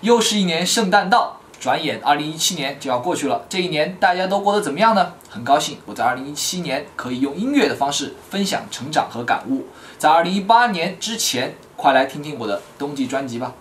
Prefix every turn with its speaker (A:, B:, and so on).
A: 又是一年圣诞到转眼二零一七年就要过去了。这一年大家都过得怎么样呢？很高兴我在二零一七年可以用音乐的方式分享成长和感悟。在二零一八年之前快来听听我的冬季专辑吧。